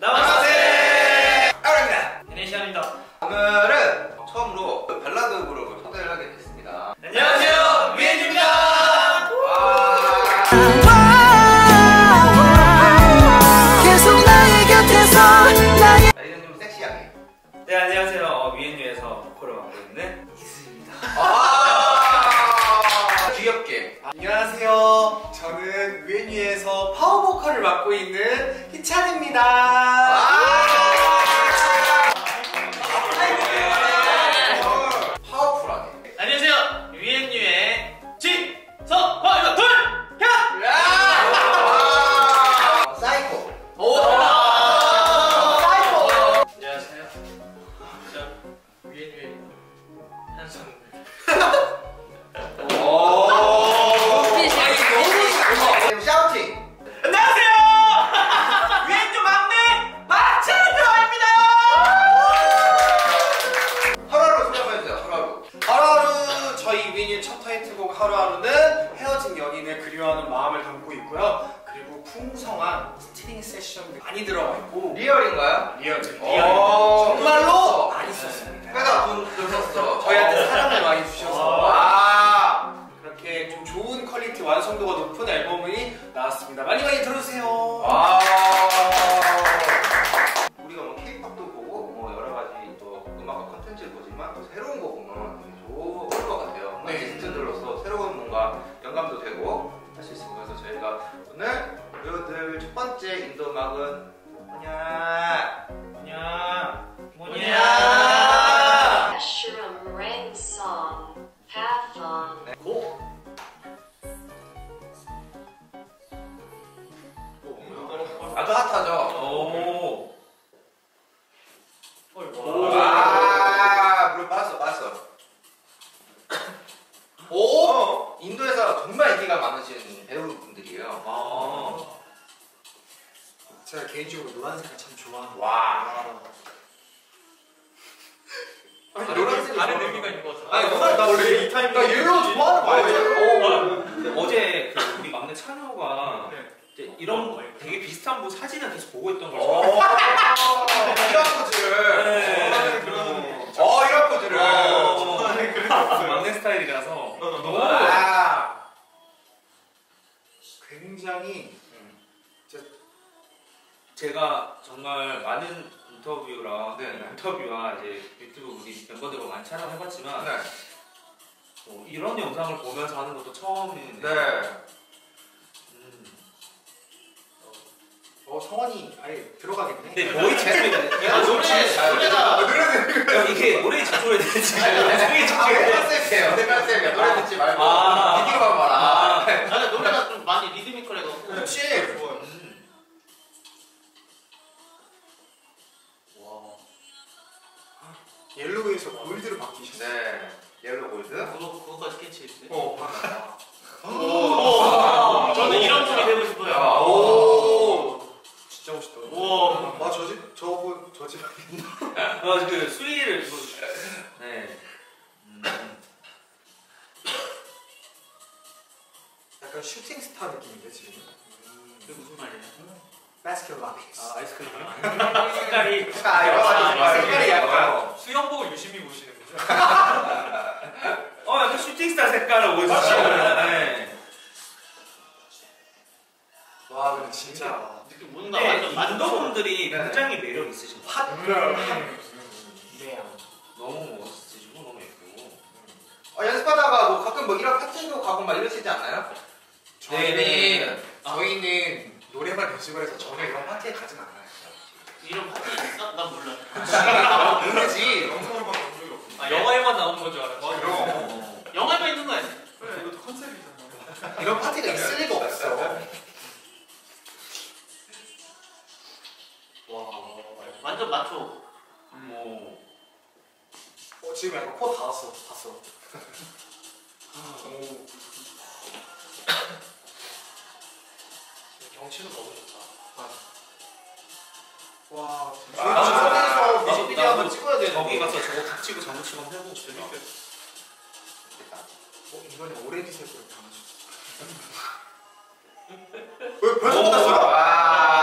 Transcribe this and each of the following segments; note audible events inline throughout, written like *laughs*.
나마스테! 아랍니다. 베네시아입니다. 오늘은 처음으로 발라드 그룹을 초대를 하게 됐습니다. 안녕하세요, 위엔입니다. 있는 희찬입니다. 풍성한 string session이 많이 들어가 있고 real인가요? Real 오, 정말로 많이 썼습니다. 꽤나 돈 들었어. 저희한테 사랑을 많이 주셔서 와. 그렇게 좀 좋은 quality 완성도가 높은 앨범이 나왔습니다. 많이 많이 들어주세요. 와. 음악은 뭐냐? 뭐냐? 뭐냐? Mushroom Rain Song, Pathon. 고! 아주 핫하죠. 노란색을 참 좋아하는 와. 아니, 노란색이 다른 좋아. 의미가 있는 것 같아. 아니, 노란 나 원래 이 타입. 나 옐로우 좋아하는 거 알죠? 근데 어제 그 우리 막내 찬호가 이제 이런 되게 비슷한 분 사진을 계속 보고 있던 걸 오, 이런 포즈를. 네. 어, 이런 포즈를. 어, 막내 스타일이라서 너무 와. 굉장히 제가 정말 많은 인터뷰랑 네, 네. 인터뷰와 이제 유튜브 우리 멤버들과 많이 촬영해봤지만 네. 어, 이런 영상을 보면서 하는 것도 처음이네요. 네. 음. 어 성원이 아예 들어가겠네. 근데 거의 집중이 야, 노래, 노래가. 이게 노래에 집중해야 되지. 성에 아, 집중해야 네. 옐로 골드. 그거 그거까지 캐치했어요. 어. 오, 저는 이런 분이 되고 싶어요. 야, 오. 진짜 멋있다. 우와. 아 저집 저분 저집 어, *laughs* 그 수위를 뭐, 네. 음. 약간 슈팅 스타 느낌인데 지금. 그게 무슨 말이에요? 바스켓 라피스. 아 아이스크림이요? *laughs* *laughs* 색깔이 아, 이거 아, 색깔이 약간. 어. 수영복을 유심히 보시는 거죠? *laughs* 어 약간 슈팅스타 색깔을 보여주시는 네. 와 근데 진짜 느낌 뭔가 근데 완전 만족. 인도분들이 네. 굉장히 매력 있으신 것 같아요 네. 너무 멋지시고 너무 예쁘고 어, 연습하다가 뭐 가끔 뭐 이런 파티도 가고 막 이러시지 않나요? 저희는 네네. 저희는 연습을 해서 전혀 이런 파티에 가진 않아요. 이런 파티 있어? 난 몰라. 아, 모르지. 영상으로만 본 적이 없어. 아, 영화에만 나오는 건줄 알았지 그럼. 영화에만 있는 거 아니야? 이것도 컨셉이잖아. 이런 파티가 있을 리가 없어. 완전 마초. 뭐 어, 지금 약간 코 닿았어. 봤어. 오. 경치는 너무 좋다. 와, 진짜. 아, 주변에서 나도- 뮤직비디오 한번 찍어야 되는데. 저기 가서 저거 닥치고 장구 치고 한번 해보고 싶다 어, 이번에 오렌지 색으로 담아줬어. *laughs* 왜 벌써 끝났어? 와.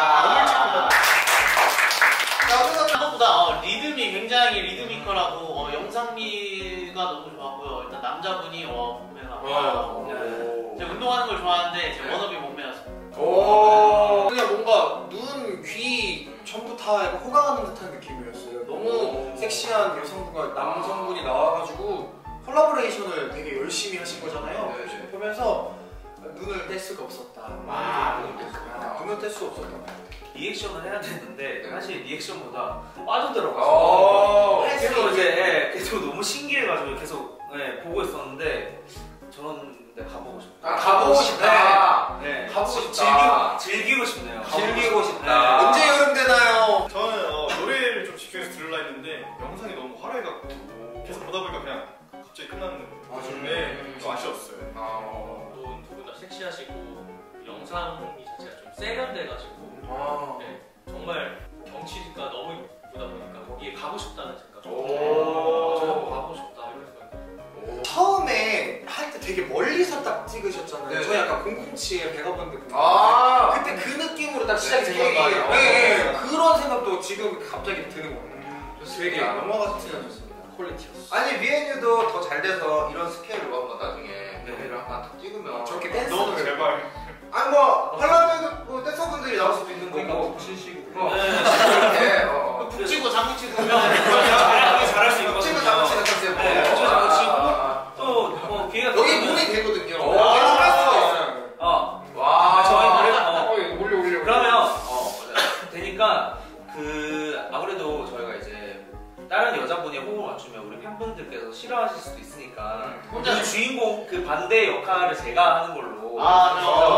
어, 리듬이 굉장히 리드미컬하고 어, 영상미가 너무 좋았고요. 일단 남자분이 어, 몸매가 어. 네. 제가 운동하는 걸 좋아하는데 제 워너비 몸매였습니다. 오. 그냥 뭔가 눈, 귀 전부 다 약간 호강하는 듯한 느낌이었어요. 너무 섹시한 여성분과 남성분이 나와가지고 콜라보레이션을 되게 열심히 하신 거잖아요. 네, 네. 보면서 눈을 뗄 수가 없었다. 아, 눈을 뗄 수가 없다. 눈을 뗄수 없었다. 리액션을 해야 되는데 네. 사실 리액션보다 빠져들어가서 오. 계속 이제 예, 계속 너무 신기해가지고 계속 예, 보고 있었는데 저런 데 가보고 싶다. 아, 가보고 싶다. 네, 가보고 즐- 싶다. 즐기고, 즐기고 싶네요. 즐기고 네. 싶다. 언제 여름 되나요? 저는 어, 노래를 좀 집중해서 들으려 했는데 영상이 너무 화려해갖고 계속 보다 보니까 그냥 갑자기 끝나는 바람에 좀 아쉬웠어요. 어. 두분 다 섹시하시고 영상이 자체가 좀 세련돼가지고 아. 시작이 네, 된 거예요. 어. 네, 네. 그런 생각도 지금 갑자기 드는 거예요. 되게 좋습니다. 영화 같은 quality였어. 아니 WeNU도 더 잘 돼서 이런 스케일로 한번 나중에 네. 노래를 한번 딱 찍으면 저렇게 댄스 너무 제발. 아니 뭐 하려면 뭐 댄서분들이 나올 수도 있는 그러니까 거고 북 치시고 어. 네. 이렇게 어. 북치고 장구 *laughs* 치고 반대 역할을 제가 하는 걸로 아, 네. 어, 노